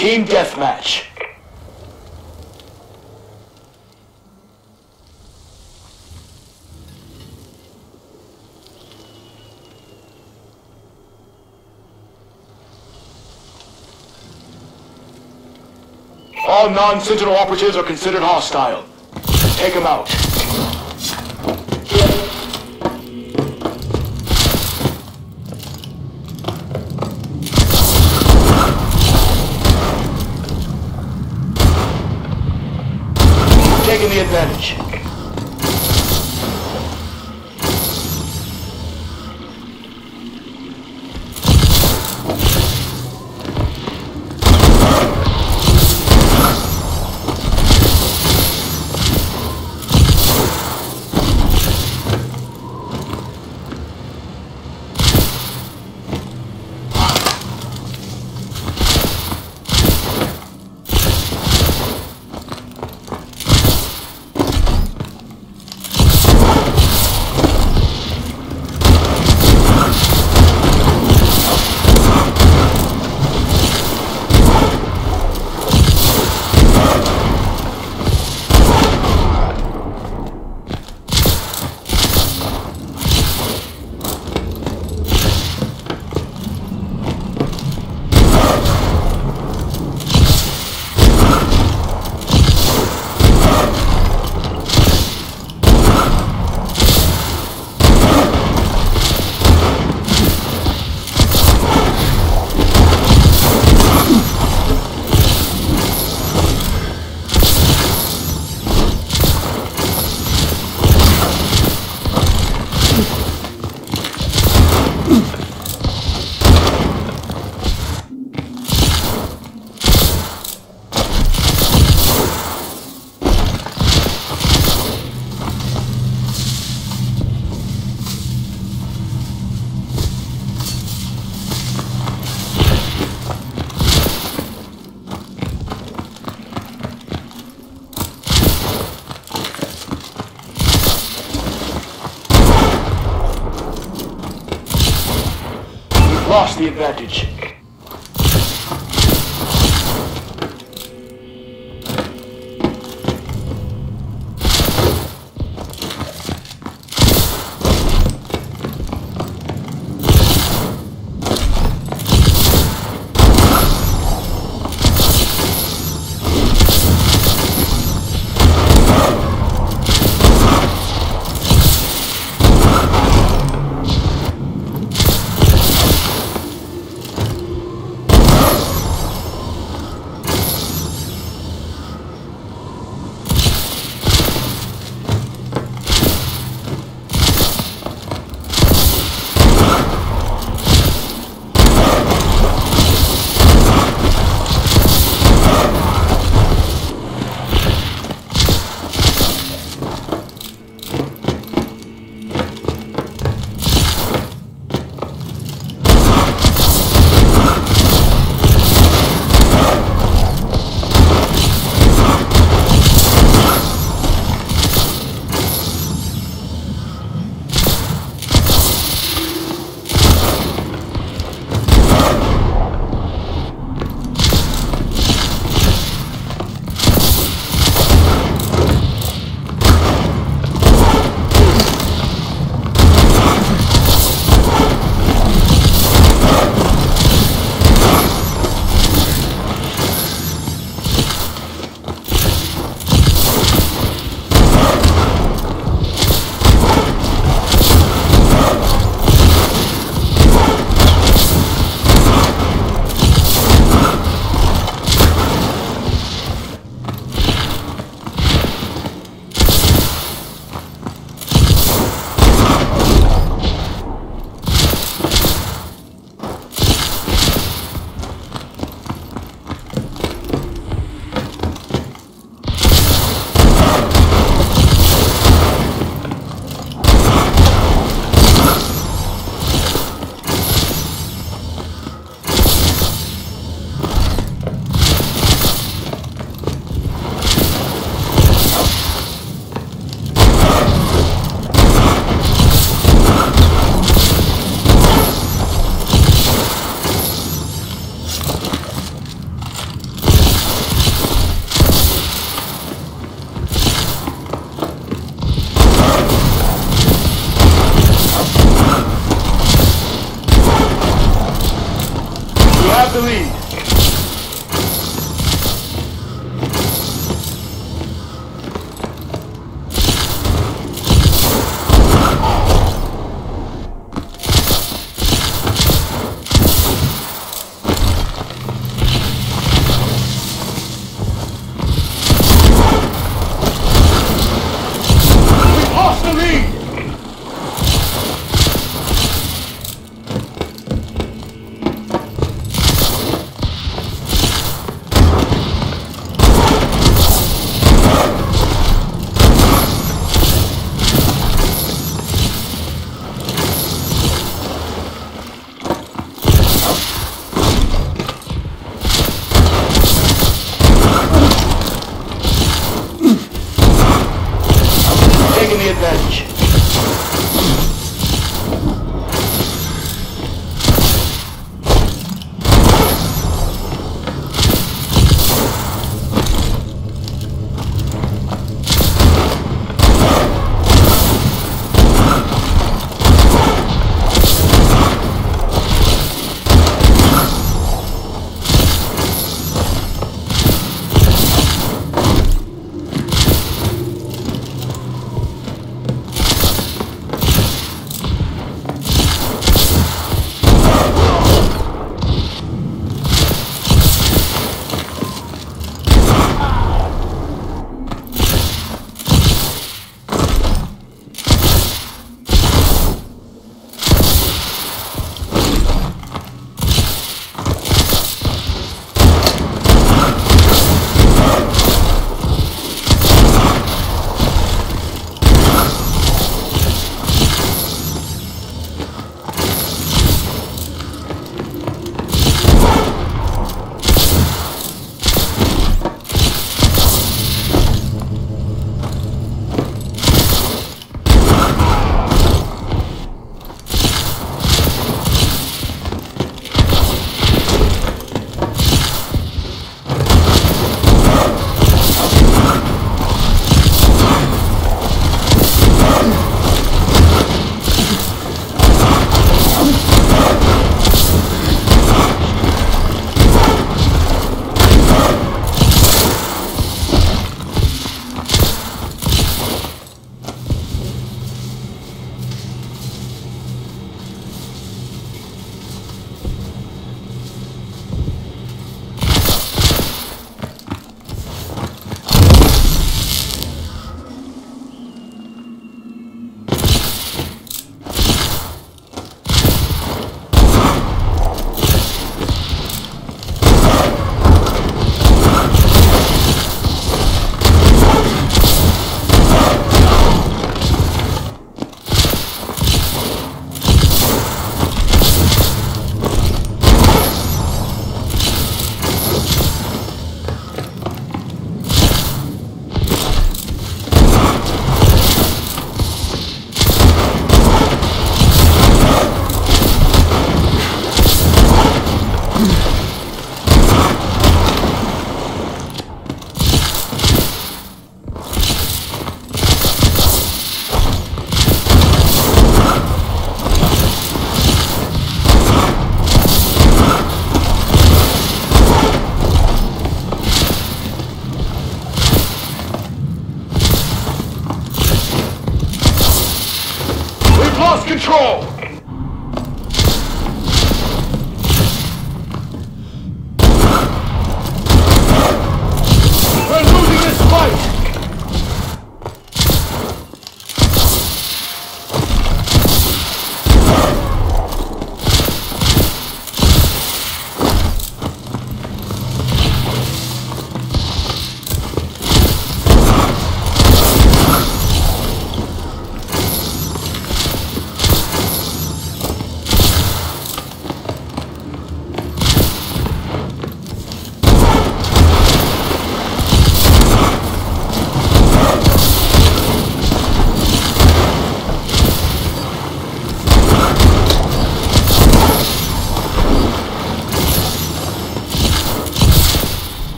Team Deathmatch. All non-Sentinel operatives are considered hostile. Take them out. The advantage. Lost control!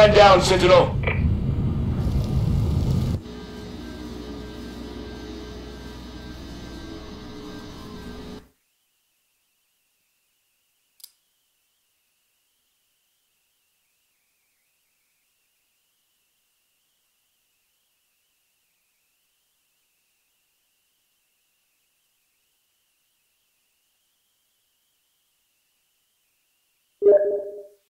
Man down, Sentinel.